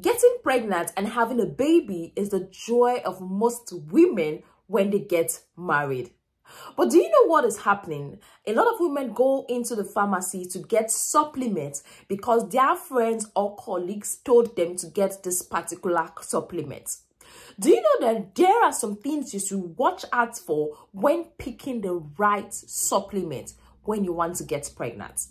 Getting pregnant and having a baby is the joy of most women when they get married. But do you know what is happening? A lot of women go into the pharmacy to get supplements because their friends or colleagues told them to get this particular supplement. Do you know that there are some things you should watch out for when picking the right supplement when you want to get pregnant?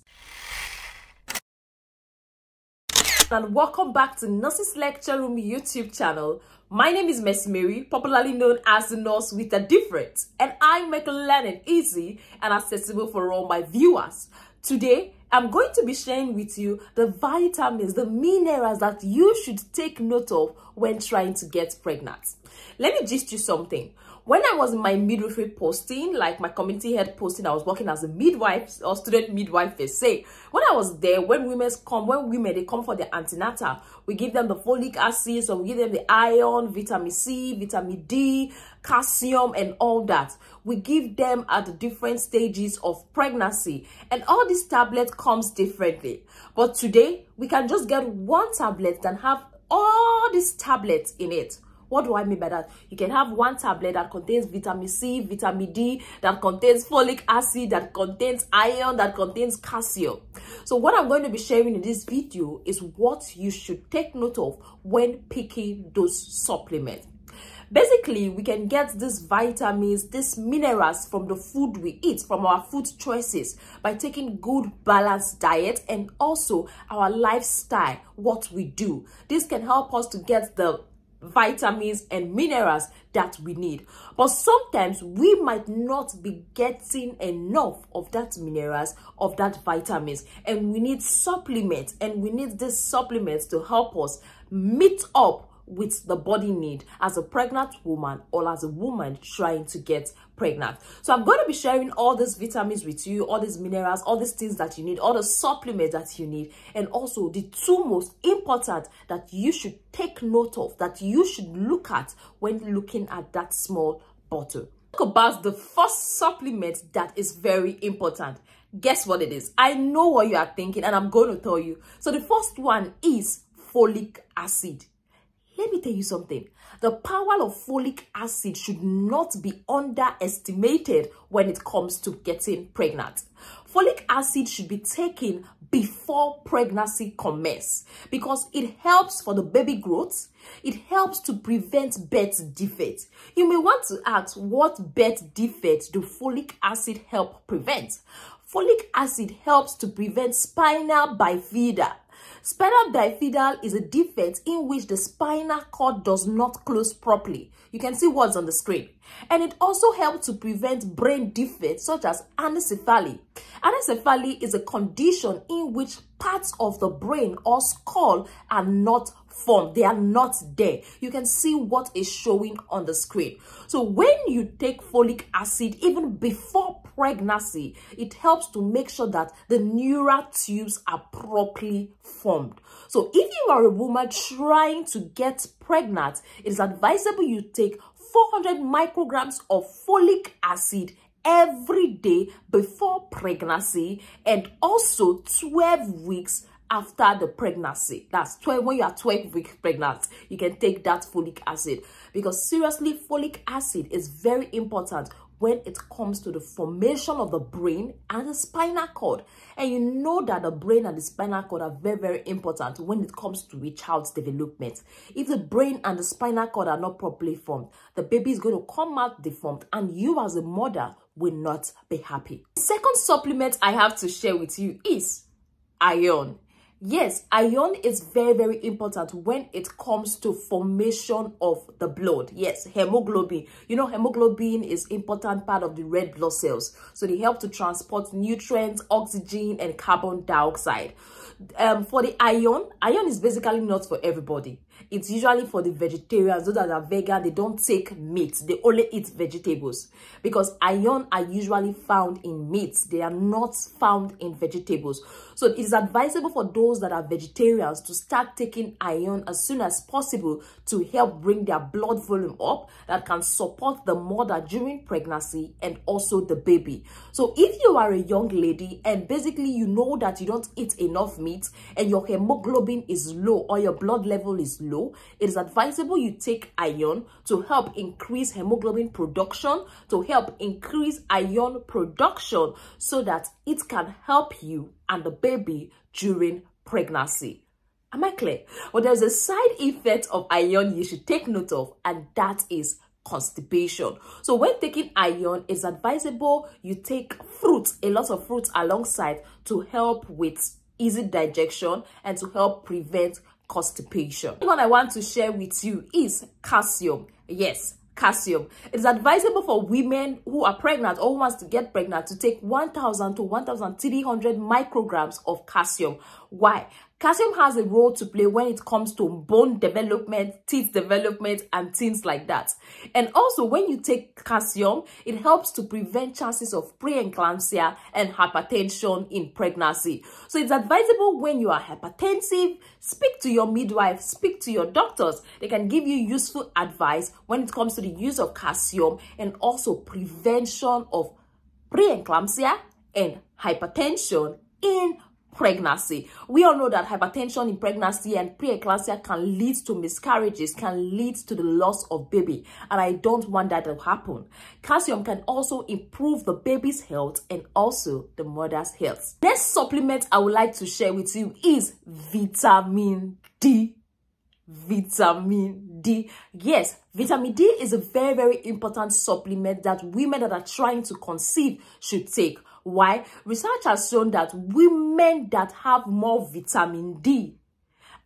And welcome back to Nurses Lecture Room YouTube channel. My name is Miss Mary, popularly known as the nurse with a difference, and I make learning easy and accessible for all my viewers. Today, I'm going to be sharing with you the vitamins, the minerals that you should take note of when trying to get pregnant. Let me gist you something when I was in my midwifery posting, like my community head posting, I was working as a midwife or student midwife they say. When I was there, when women come, when women they come for their antenatal, we give them the folic acid, so we give them the iron, vitamin C, vitamin D, calcium, and all that. We give them at the different stages of pregnancy, and all these tablets comes differently. But today, we can just get one tablet and have all these tablets in it what do I mean by that? You can have one tablet that contains vitamin C, vitamin D, that contains folic acid, that contains iron, that contains calcium. So what I'm going to be sharing in this video is what you should take note of when picking those supplements. Basically, we can get these vitamins, these minerals from the food we eat, from our food choices, by taking good balanced diet and also our lifestyle, what we do. This can help us to get the vitamins and minerals that we need. But sometimes we might not be getting enough of that minerals of that vitamins. And we need supplements and we need these supplements to help us meet up with the body need as a pregnant woman or as a woman trying to get pregnant. So I'm going to be sharing all these vitamins with you, all these minerals, all these things that you need, all the supplements that you need, and also the two most important that you should take note of, that you should look at when looking at that small bottle. Talk about the first supplement that is very important. Guess what it is? I know what you are thinking and I'm going to tell you. So the first one is folic acid. Let me tell you something. The power of folic acid should not be underestimated when it comes to getting pregnant. Folic acid should be taken before pregnancy commences because it helps for the baby growth. It helps to prevent birth defects. You may want to ask what birth defects do folic acid help prevent? Folic acid helps to prevent spina bifida Spina bifida is a defect in which the spinal cord does not close properly. You can see what's on the screen. And it also helps to prevent brain defects such as anencephaly. Anencephaly is a condition in which parts of the brain or skull are not formed. They are not there. You can see what is showing on the screen. So when you take folic acid, even before pregnancy, it helps to make sure that the neural tubes are properly formed. So if you are a woman trying to get pregnant, it is advisable you take 400 micrograms of folic acid every day before pregnancy and also 12 weeks after the pregnancy. That's 12 when you are 12 weeks pregnant. You can take that folic acid because seriously, folic acid is very important when it comes to the formation of the brain and the spinal cord. And you know that the brain and the spinal cord are very, very important when it comes to a child's development. If the brain and the spinal cord are not properly formed, the baby is going to come out deformed and you as a mother will not be happy. The second supplement I have to share with you is iron. Yes, iron is very, very important when it comes to formation of the blood. Yes, hemoglobin. You know, hemoglobin is important part of the red blood cells. So they help to transport nutrients, oxygen, and carbon dioxide. Um, for the iron, iron is basically not for everybody. It's usually for the vegetarians, those that are vegan, they don't take meat. They only eat vegetables. Because iron are usually found in meats. They are not found in vegetables. So it is advisable for those that are vegetarians to start taking iron as soon as possible to help bring their blood volume up that can support the mother during pregnancy and also the baby. So if you are a young lady and basically you know that you don't eat enough meat and your hemoglobin is low or your blood level is low, it is advisable you take iron to help increase hemoglobin production, to help increase iron production so that it can help you and the baby during pregnancy. Am I clear? Well, there's a side effect of iron you should take note of, and that is constipation. So when taking iron, it's advisable you take fruits, a lot of fruits alongside to help with easy digestion and to help prevent constipation. What I want to share with you is calcium. Yes, calcium. It is advisable for women who are pregnant or who wants to get pregnant to take 1,000 to 1,300 micrograms of calcium. Why? Calcium has a role to play when it comes to bone development, teeth development, and things like that. And also, when you take calcium, it helps to prevent chances of preeclampsia and hypertension in pregnancy. So it's advisable when you are hypertensive, speak to your midwife, speak to your doctors. They can give you useful advice when it comes to the use of calcium and also prevention of preeclampsia and hypertension in pregnancy. We all know that hypertension in pregnancy and preeclampsia can lead to miscarriages, can lead to the loss of baby. And I don't want that to happen. Calcium can also improve the baby's health and also the mother's health. Next supplement I would like to share with you is vitamin D vitamin D. Yes, vitamin D is a very, very important supplement that women that are trying to conceive should take. Why? Research has shown that women that have more vitamin D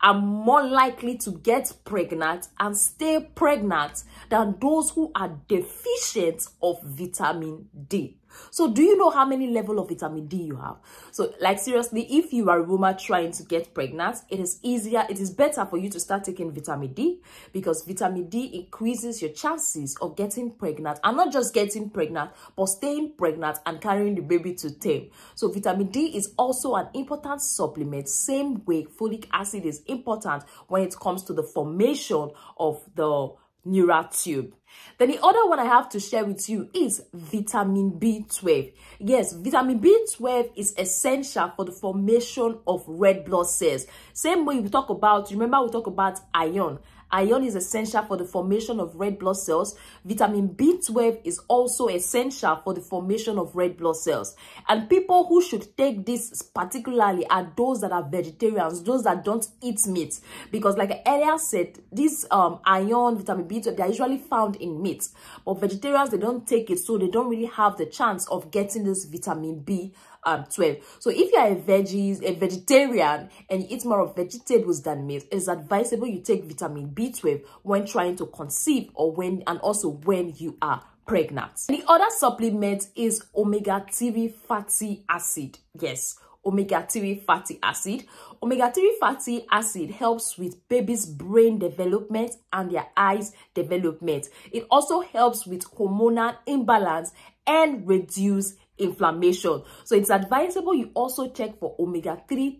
are more likely to get pregnant and stay pregnant than those who are deficient of vitamin D. So do you know how many level of vitamin D you have? So like seriously, if you are a woman trying to get pregnant, it is easier, it is better for you to start taking vitamin D because vitamin D increases your chances of getting pregnant and not just getting pregnant, but staying pregnant and carrying the baby to term. So vitamin D is also an important supplement, same way folic acid is important when it comes to the formation of the neural tube. Then the other one I have to share with you is vitamin B12. Yes, vitamin B12 is essential for the formation of red blood cells. Same way we talk about, remember we talk about iron. Iron is essential for the formation of red blood cells. Vitamin B12 is also essential for the formation of red blood cells. And people who should take this particularly are those that are vegetarians, those that don't eat meat. Because like I earlier said, this um, iron, vitamin B12, they are usually found in meat. But vegetarians, they don't take it, so they don't really have the chance of getting this vitamin B um 12 so if you are a veggies a vegetarian and you eat more of vegetables than meat it's advisable you take vitamin b12 when trying to conceive or when and also when you are pregnant the other supplement is omega-3 fatty acid yes omega-3 fatty acid. Omega-3 fatty acid helps with baby's brain development and their eyes development. It also helps with hormonal imbalance and reduce inflammation. So it's advisable you also check for omega-3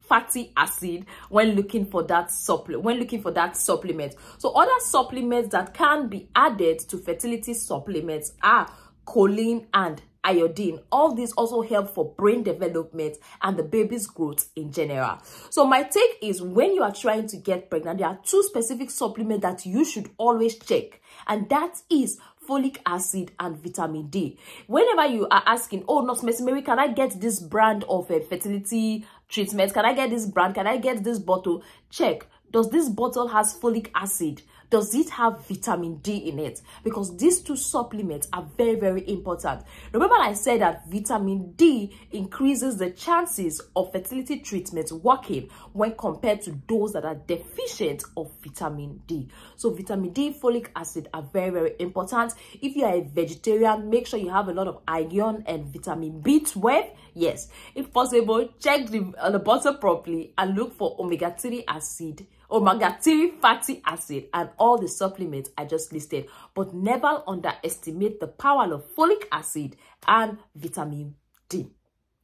fatty acid when looking for that supplement when looking for that supplement. So other supplements that can be added to fertility supplements are choline and iodine. All these also help for brain development and the baby's growth in general. So my take is when you are trying to get pregnant there are two specific supplements that you should always check and that is folic acid and vitamin D. Whenever you are asking, oh, Mercy Mary, can I get this brand of a fertility treatment? Can I get this brand? Can I get this bottle? Check. Does this bottle has folic acid? does it have vitamin D in it? Because these two supplements are very, very important. Remember I said that vitamin D increases the chances of fertility treatment working when compared to those that are deficient of vitamin D. So vitamin D, folic acid are very, very important. If you are a vegetarian, make sure you have a lot of iron and vitamin B12. Yes, if possible, check the, uh, the bottle properly and look for omega-3 acid omega-3 fatty acid, and all the supplements I just listed. But never underestimate the power of folic acid and vitamin D.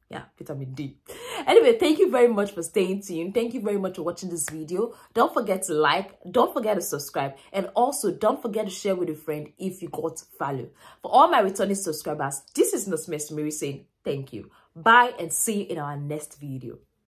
yeah vitamin d. Anyway thank you very much for staying tuned. Thank you very much for watching this video. Don't forget to like don't forget to subscribe and also don't forget to share with a friend if you got value. For all my returning subscribers this is Nurse Mary saying thank you. Bye and see you in our next video